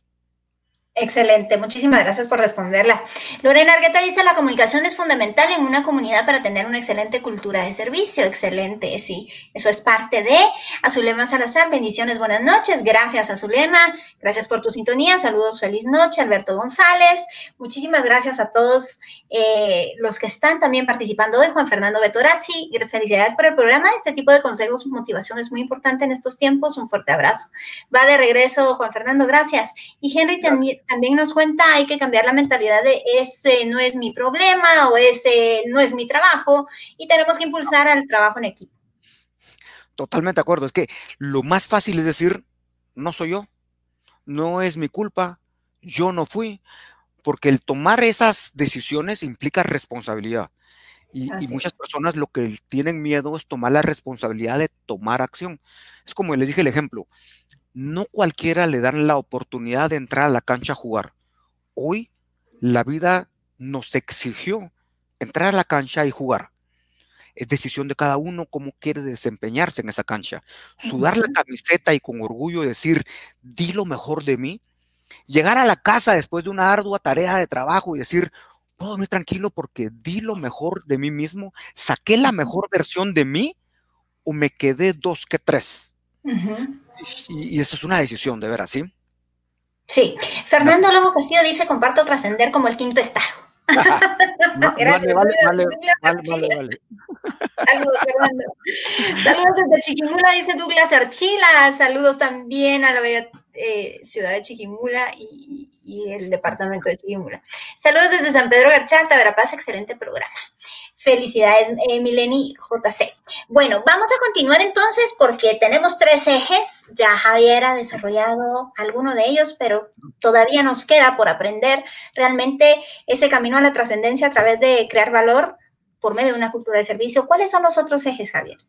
Excelente, muchísimas gracias por responderla. Lorena Argueta dice, la comunicación es fundamental en una comunidad para tener una excelente cultura de servicio. Excelente, sí, eso es parte de Azulema Salazar. Bendiciones, buenas noches. Gracias, Azulema. Gracias por tu sintonía. Saludos, feliz noche. Alberto González. Muchísimas gracias a todos eh, los que están también participando hoy. Juan Fernando Betorazzi, felicidades por el programa. Este tipo de consejos y motivación es muy importante en estos tiempos. Un fuerte abrazo. Va de regreso, Juan Fernando, gracias. Y Henry también también nos cuenta, hay que cambiar la mentalidad de ese no es mi problema o ese no es mi trabajo y tenemos que impulsar al trabajo en equipo.
Totalmente de acuerdo. Es que lo más fácil es decir, no soy yo, no es mi culpa, yo no fui, porque el tomar esas decisiones implica responsabilidad. Y, y, muchas personas lo que tienen miedo es tomar la responsabilidad de tomar acción. Es como les dije el ejemplo, no cualquiera le dan la oportunidad de entrar a la cancha a jugar. Hoy la vida nos exigió entrar a la cancha y jugar. Es decisión de cada uno cómo quiere desempeñarse en esa cancha. Sudar la camiseta y con orgullo decir, di lo mejor de mí. Llegar a la casa después de una ardua tarea de trabajo y decir, puedo dormir tranquilo porque di lo mejor de mí mismo, saqué la mejor versión de mí o me quedé dos que tres. Y, eso es una decisión, de veras, ¿sí?
Sí. Fernando Lobo Castillo dice, comparto trascender como el quinto estado. Gracias. Vale, vale, vale, vale, Saludos, Fernando. Saludos desde Chiquimula, dice Douglas Archila. Saludos también a la bella eh, ciudad de Chiquimula y, y, el departamento de Chiquimula. Saludos desde San Pedro Garchalta, Verapaz, excelente programa. Felicidades, eh, Mileni JC. Bueno, vamos a continuar entonces porque tenemos tres ejes. Ya Javier ha desarrollado alguno de ellos, pero todavía nos queda por aprender realmente ese camino a la trascendencia a través de crear valor por medio de una cultura de servicio. ¿Cuáles son los otros ejes, Javier?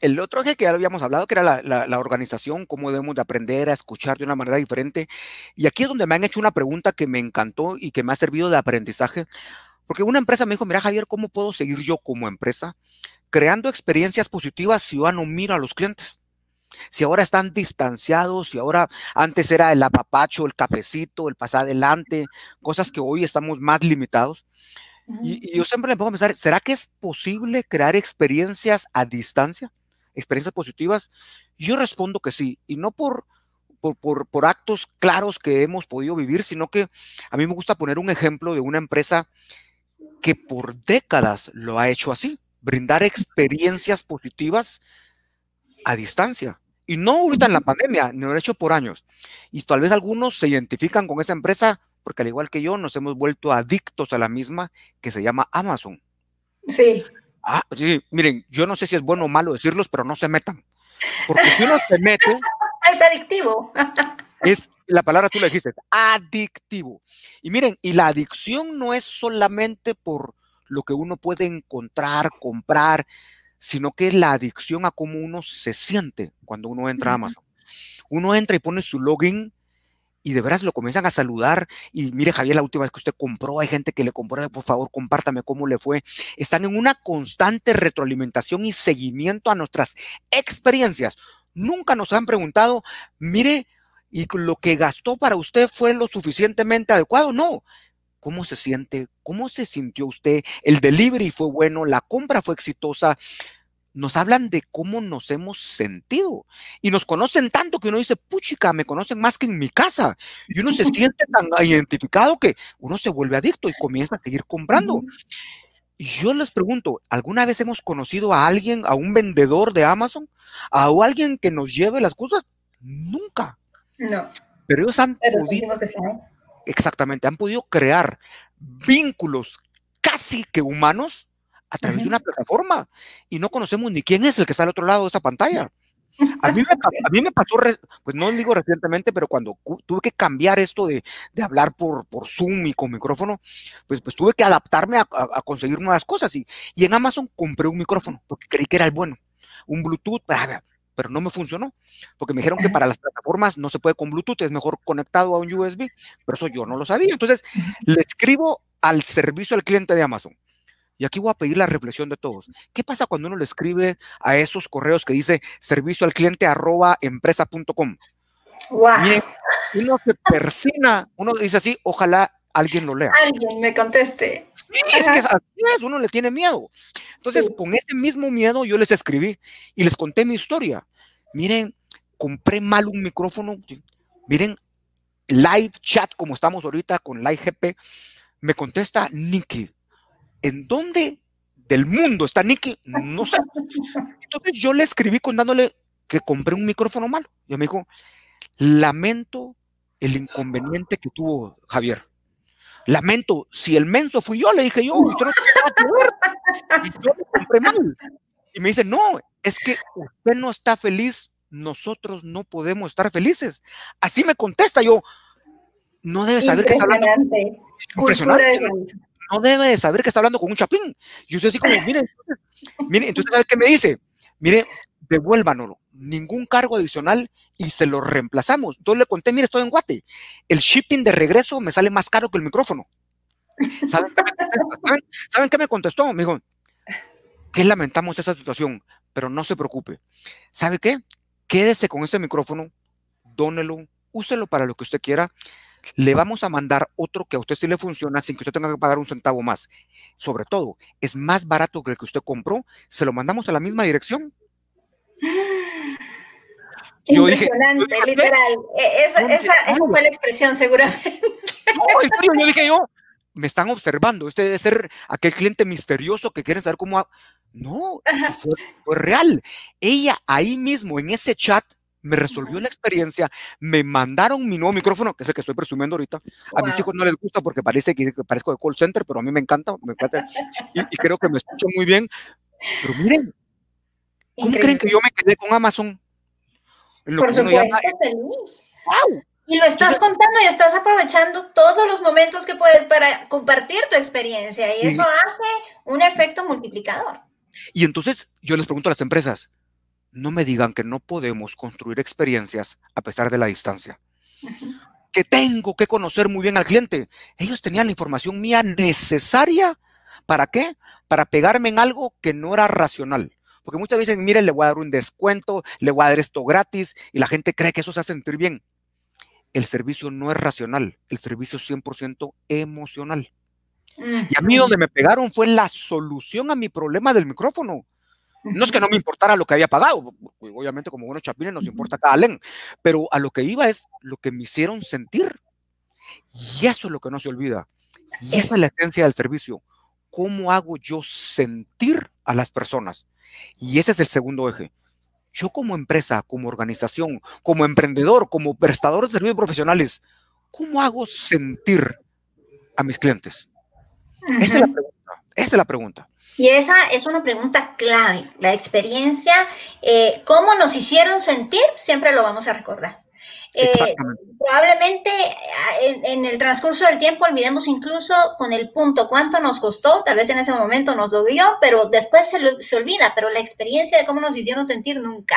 El otro eje que ya habíamos hablado, que era la, la, organización, cómo debemos de aprender a escuchar de una manera diferente. Y aquí es donde me han hecho una pregunta que me encantó y que me ha servido de aprendizaje. Porque una empresa me dijo, mira Javier, ¿cómo puedo seguir yo como empresa creando experiencias positivas si yo no miro a los clientes? Si ahora están distanciados, si ahora antes era el apapacho, el cafecito, el pasar adelante, cosas que hoy estamos más limitados. Y, yo siempre me pongo a pensar, ¿será que es posible crear experiencias a distancia? Experiencias positivas. Yo respondo que sí, y no por, por, por, actos claros que hemos podido vivir, sino que a mí me gusta poner un ejemplo de una empresa que por décadas lo ha hecho así, brindar experiencias positivas a distancia. Y no ahorita en la pandemia, ni lo ha hecho por años. Y tal vez algunos se identifican con esa empresa porque al igual que yo nos hemos vuelto adictos a la misma que se llama Amazon.
Sí.
Ah, sí, miren, yo no sé si es bueno o malo decirlos, pero no se metan. Porque si uno se mete...
es adictivo.
es, la palabra tú le dijiste, adictivo. Y miren, y la adicción no es solamente por lo que uno puede encontrar, comprar, sino que es la adicción a cómo uno se siente cuando uno entra a Amazon. Uno entra y pone su login y de veras lo comienzan a saludar. Y mire, Javier, la última vez que usted compró, hay gente que le compró, por favor, compártame cómo le fue. Están en una constante retroalimentación y seguimiento a nuestras experiencias. Nunca nos han preguntado, mire, ¿y lo que gastó para usted fue lo suficientemente adecuado? No. ¿Cómo se siente? ¿Cómo se sintió usted? El delivery fue bueno, la compra fue exitosa nos hablan de cómo nos hemos sentido. Y nos conocen tanto que uno dice, puchica, me conocen más que en mi casa. Y uno se siente tan identificado que uno se vuelve adicto y comienza a seguir comprando. Y yo les pregunto, ¿alguna vez hemos conocido a alguien, a un vendedor de Amazon? ¿A alguien que nos lleve las cosas? Nunca.
No.
Pero ellos han podido... Exactamente, han podido crear vínculos casi que humanos a través de una plataforma y no conocemos ni quién es el que está al otro lado de esa pantalla. A mí, me, a mí me pasó, pues no digo recientemente, pero cuando tuve que cambiar esto de, de, hablar por, por Zoom y con micrófono, pues, pues tuve que adaptarme a, a, conseguir nuevas cosas. Y, y en Amazon compré un micrófono porque creí que era el bueno, un Bluetooth, pero no me funcionó, porque me dijeron que para las plataformas no se puede con Bluetooth, es mejor conectado a un USB, pero eso yo no lo sabía. Entonces, le escribo al servicio al cliente de Amazon y aquí voy a pedir la reflexión de todos. ¿Qué pasa cuando uno le escribe a esos correos que dice servicio al cliente arroba empresa.com?
Wow.
uno se persina, uno dice así, ojalá alguien lo lea.
Alguien me conteste.
es que así es, uno le tiene miedo. Entonces, con ese mismo miedo yo les escribí y les conté mi historia. Miren, compré mal un micrófono. Miren, live chat como estamos ahorita con Live GP. Me contesta Nicky, ¿en dónde del mundo está Nicky? No sé. Entonces yo le escribí contándole que compré un micrófono malo. Y me dijo, lamento el inconveniente que tuvo Javier. Lamento, si el menso fui yo, le dije yo, usted no Y yo lo compré mal. Y me dice, no, es que usted no está feliz, nosotros no podemos estar felices. Así me contesta yo, no debe saber que está hablando. Impresionante no debe de saber que está hablando con un chapín. Y usted así como, mire, mire, entonces, ¿sabe qué me dice? Mire, devuélvanoslo, ningún cargo adicional y se lo reemplazamos. Entonces le conté, mire, estoy en Guate, el shipping de regreso me sale más caro que el micrófono. ¿Saben qué me, ¿Saben, qué me contestó? Me dijo, que lamentamos esa situación, pero no se preocupe. ¿Sabe qué? Quédese con ese micrófono, dónelo, úselo para lo que usted quiera le vamos a mandar otro que a usted sí le funciona sin que usted tenga que pagar un centavo más. Sobre todo, es más barato que el que usted compró, se lo mandamos a la misma dirección.
Impresionante, literal. E, esa, esa, fue la expresión, seguramente.
No, yo dije yo, me están observando, este debe ser aquel cliente misterioso que quiere saber cómo... No, fue, fue real. Ella ahí mismo, en ese chat, me resolvió la experiencia, me mandaron mi nuevo micrófono, que es el que estoy presumiendo ahorita. A mis hijos no les gusta porque parece que, parezco de call center, pero a mí me encanta, me encanta y, creo que me escucho muy bien. Pero miren, ¿cómo creen que yo me quedé con Amazon?
Por supuesto, feliz. Y lo estás contando y estás aprovechando todos los momentos que puedes para compartir tu experiencia y eso hace un efecto multiplicador.
Y entonces yo les pregunto a las empresas, no me digan que no podemos construir experiencias a pesar de la distancia. Que tengo que conocer muy bien al cliente. Ellos tenían la información mía necesaria. ¿Para qué? Para pegarme en algo que no era racional. Porque muchas veces, miren, le voy a dar un descuento, le voy a dar esto gratis y la gente cree que eso se hace sentir bien. El servicio no es racional, el servicio es 100% emocional. Y a mí donde me pegaron fue la solución a mi problema del micrófono. No es que no me importara lo que había pagado, obviamente como buenos chapines nos importa cada len, pero a lo que iba es lo que me hicieron sentir. Y eso es lo que no se olvida. Y esa es la esencia del servicio. ¿Cómo hago yo sentir a las personas? Y ese es el segundo eje. Yo como empresa, como organización, como emprendedor, como prestador de servicios profesionales, ¿cómo hago sentir a mis clientes? Esa es la pregunta. Esa es la pregunta.
Y esa es una pregunta clave. La experiencia, eh, cómo nos hicieron sentir, siempre lo vamos a recordar. Eh, probablemente en, en, el transcurso del tiempo olvidemos incluso con el punto cuánto nos costó, tal vez en ese momento nos dolió, pero después se, se olvida, pero la experiencia de cómo nos hicieron sentir nunca.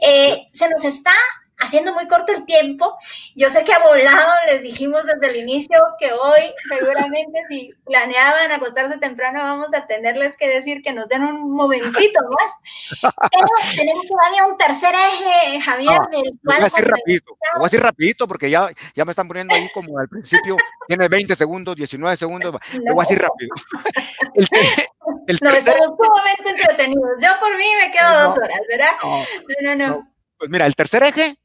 Eh, se nos está haciendo muy corto el tiempo. Yo sé que a volado les dijimos desde el inicio que hoy seguramente si planeaban acostarse temprano vamos a tenerles que decir que nos den un momentito más. Pero tenemos todavía un tercer eje, Javier, del cual...
Voy a decir rapidito, voy a decir rapidito porque ya, ya me están poniendo ahí como al principio, tiene 20 segundos, 19 segundos, lo voy a decir rápido.
El, el no, tercer... estamos sumamente entretenidos. Yo por mí me quedo dos horas, ¿verdad? no, no. no.
Pues mira, el tercer eje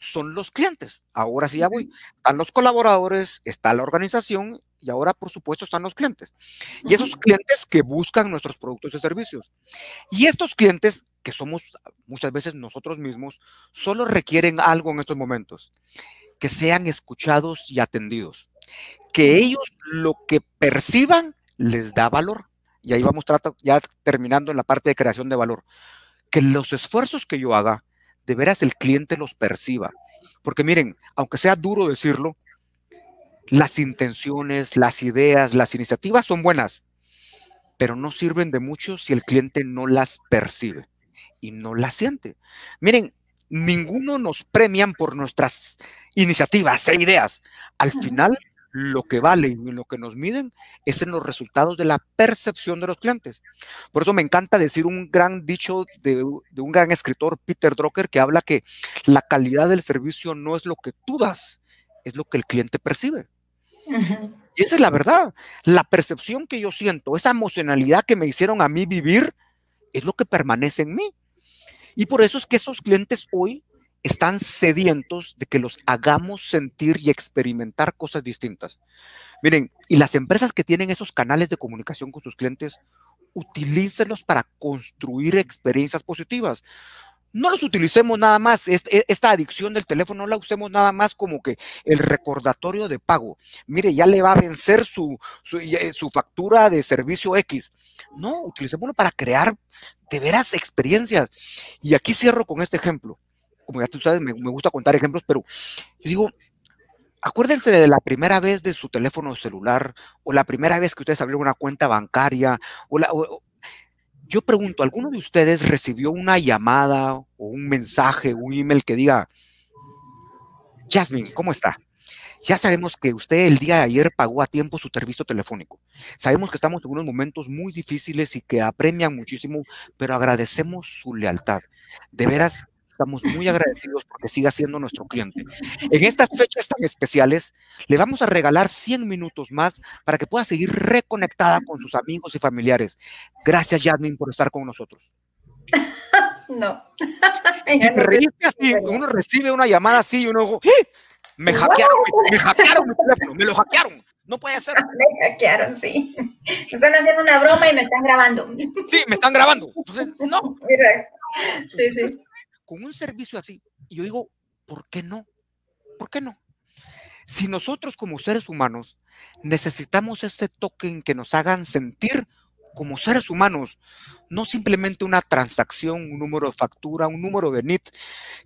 son los clientes. Ahora sí ya voy. Están los colaboradores, está la organización y ahora, por supuesto, están los clientes. Y esos clientes que buscan nuestros productos y servicios. Y estos clientes, que somos muchas veces nosotros mismos, solo requieren algo en estos momentos, que sean escuchados y atendidos. Que ellos lo que perciban les da valor. Y ahí vamos ya terminando en la parte de creación de valor. Que los esfuerzos que yo haga, de veras el cliente los perciba. Porque miren, aunque sea duro decirlo, las intenciones, las ideas, las iniciativas son buenas, pero no sirven de mucho si el cliente no las percibe y no las siente. Miren, ninguno nos premian por nuestras iniciativas e ideas. Al final, lo que vale y lo que nos miden es en los resultados de la percepción de los clientes. Por eso me encanta decir un gran dicho de, un gran escritor, Peter Drucker, que habla que la calidad del servicio no es lo que tú das, es lo que el cliente percibe. Y esa es la verdad. La percepción que yo siento, esa emocionalidad que me hicieron a mí vivir, es lo que permanece en mí. Y por eso es que esos clientes hoy están sedientos de que los hagamos sentir y experimentar cosas distintas. Miren, y las empresas que tienen esos canales de comunicación con sus clientes, utilícenlos para construir experiencias positivas. No los utilicemos nada más, e, esta adicción del teléfono no la usemos nada más como que el recordatorio de pago. Mire, ya le va a vencer su, su, eh, su factura de servicio X. No, utilicémoslo para crear de veras experiencias. Y aquí cierro con este ejemplo como ya tú sabes, me, gusta contar ejemplos, pero digo, acuérdense de la primera vez de su teléfono celular o la primera vez que ustedes abrieron una cuenta bancaria. O, yo pregunto, ¿alguno de ustedes recibió una llamada o un mensaje, un email que diga, Jasmine, ¿cómo está? Ya sabemos que usted el día de ayer pagó a tiempo su servicio telefónico. Sabemos que estamos en unos momentos muy difíciles y que apremian muchísimo, pero agradecemos su lealtad. De veras, Estamos muy agradecidos porque siga siendo nuestro cliente. En estas fechas tan especiales, le vamos a regalar 100 minutos más para que pueda seguir reconectada con sus amigos y familiares. Gracias, Jasmine, por estar con nosotros.
No.
Si uno recibe una llamada así y uno ¡Eh! me hackearon, me, hackearon mi teléfono, me lo hackearon. No puede ser.
Me hackearon, sí. Me están haciendo una broma y me están grabando.
Sí, me están grabando. Entonces, no.
Sí, sí
con un servicio así. Y yo digo, ¿por qué no? ¿Por qué no? Si nosotros como seres humanos necesitamos este token que nos hagan sentir como seres humanos, no simplemente una transacción, un número de factura, un número de NIT,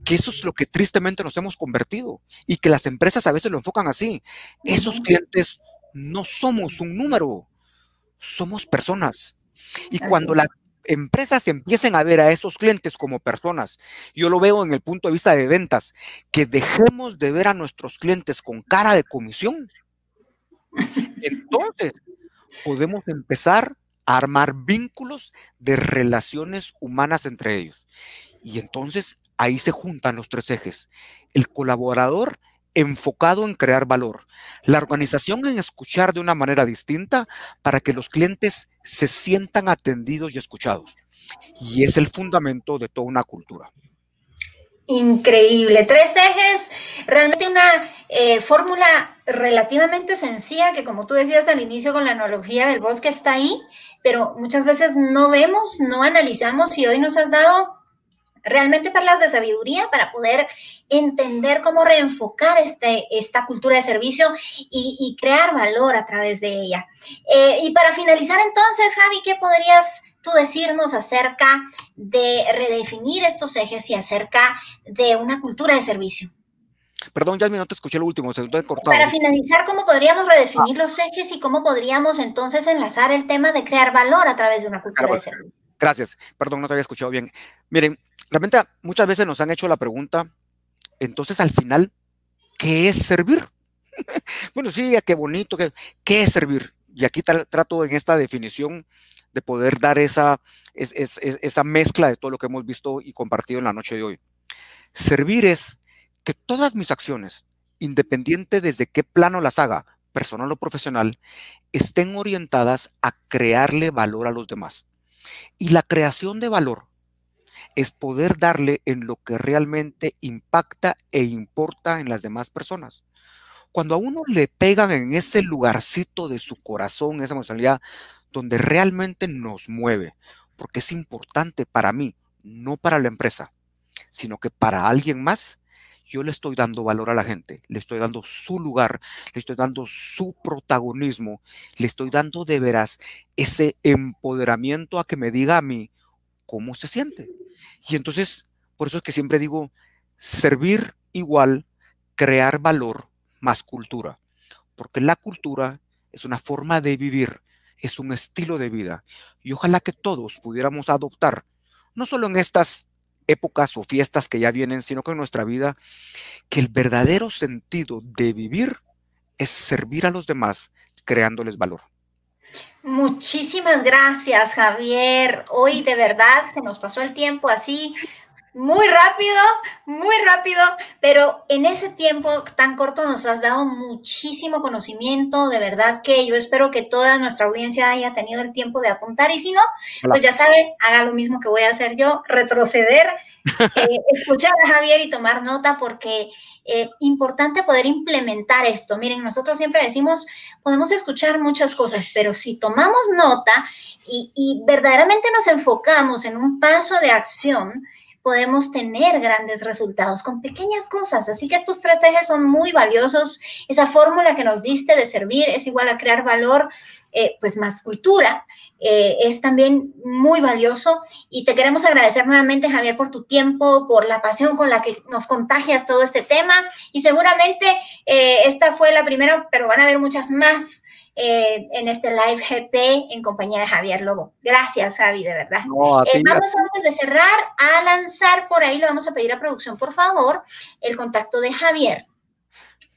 que eso es lo que tristemente nos hemos convertido y que las empresas a veces lo enfocan así. Esos clientes no somos un número, somos personas. Y cuando la empresas empiecen a ver a esos clientes como personas, yo lo veo en el punto de vista de ventas, que dejemos de ver a nuestros clientes con cara de comisión, entonces podemos empezar a armar vínculos de relaciones humanas entre ellos. Y entonces ahí se juntan los tres ejes. El colaborador enfocado en crear valor, la organización en escuchar de una manera distinta para que los clientes se sientan atendidos y escuchados. y es el fundamento de toda una cultura.
Increíble. Tres ejes, realmente una eh, fórmula relativamente sencilla que como tú decías al inicio con la analogía del bosque está ahí, pero muchas veces no vemos, no analizamos y hoy nos has dado realmente perlas de sabiduría para poder entender cómo reenfocar este, esta cultura de servicio y, crear valor a través de ella. Eh, y para finalizar entonces, Javi, ¿qué podrías tú decirnos acerca de redefinir estos ejes y acerca de una cultura de servicio?
Perdón, Jasmine, no te escuché lo último, se te cortado.
Para finalizar, ¿cómo podríamos redefinir los ejes y cómo podríamos entonces enlazar el tema de crear valor a través de una cultura de servicio?
Gracias, perdón, no te había escuchado bien. Miren, realmente muchas veces nos han hecho la pregunta, entonces al final, ¿qué es servir? bueno, sí, qué bonito, ¿qué, es servir? Y aquí trato en esta definición de poder dar esa, esa mezcla de todo lo que hemos visto y compartido en la noche de hoy. Servir es que todas mis acciones, independiente desde qué plano las haga, personal o profesional, estén orientadas a crearle valor a los demás. Y la creación de valor es poder darle en lo que realmente impacta e importa en las demás personas. Cuando a uno le pegan en ese lugarcito de su corazón, esa emocionalidad, donde realmente nos mueve, porque es importante para mí, no para la empresa, sino que para alguien más, yo le estoy dando valor a la gente, le estoy dando su lugar, le estoy dando su protagonismo, le estoy dando de veras ese empoderamiento a que me diga a mí cómo se siente. Y entonces, por eso es que siempre digo, servir igual, crear valor más cultura, porque la cultura es una forma de vivir es un estilo de vida y ojalá que todos pudiéramos adoptar, no solo en estas épocas o fiestas que ya vienen, sino que en nuestra vida, que el verdadero sentido de vivir es servir a los demás creándoles valor.
Muchísimas gracias, Javier. Hoy de verdad se nos pasó el tiempo así muy rápido, muy rápido, pero en ese tiempo tan corto nos has dado muchísimo conocimiento, de verdad que yo espero que toda nuestra audiencia haya tenido el tiempo de apuntar y si no, pues ya sabe, haga lo mismo que voy a hacer yo, retroceder, eh, escuchar a Javier y tomar nota porque es eh, importante poder implementar esto. Miren, nosotros siempre decimos, podemos escuchar muchas cosas, pero si tomamos nota y, y verdaderamente nos enfocamos en un paso de acción, podemos tener grandes resultados con pequeñas cosas. Así que estos tres ejes son muy valiosos. Esa fórmula que nos diste de servir es igual a crear valor, eh, pues más cultura. Eh, es también muy valioso y te queremos agradecer nuevamente, Javier, por tu tiempo, por la pasión con la que nos contagias todo este tema y seguramente eh, esta fue la primera, pero van a haber muchas más eh, en este live GP en compañía de Javier Lobo. Gracias, Javi, de verdad. Eh, vamos antes de cerrar a lanzar por ahí, le vamos a pedir a producción, por favor, el contacto de Javier.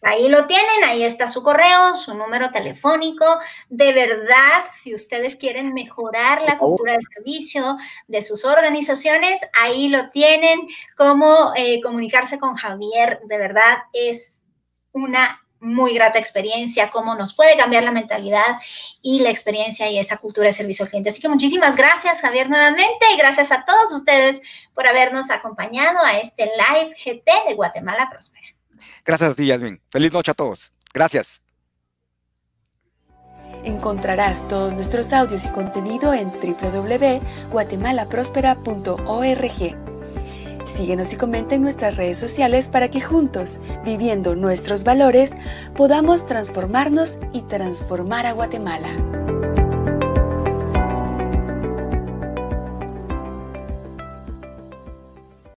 Ahí lo tienen, ahí está su correo, su número telefónico. De verdad, si ustedes quieren mejorar la cultura de servicio de sus organizaciones, ahí lo tienen. Cómo eh, comunicarse con Javier, de verdad, es una muy grata experiencia, cómo nos puede cambiar la mentalidad y la experiencia y esa cultura de servicio al cliente. Así que muchísimas gracias, Javier, nuevamente, y gracias a todos ustedes por habernos acompañado a este live GP de Guatemala Próspera.
Gracias a ti, Yasmin. Feliz noche a todos. Gracias.
Encontrarás todos nuestros audios y contenido en www.guatemalaprospera.org. Síguenos y comenta en nuestras redes sociales para que juntos, viviendo nuestros valores, podamos transformarnos y transformar a Guatemala.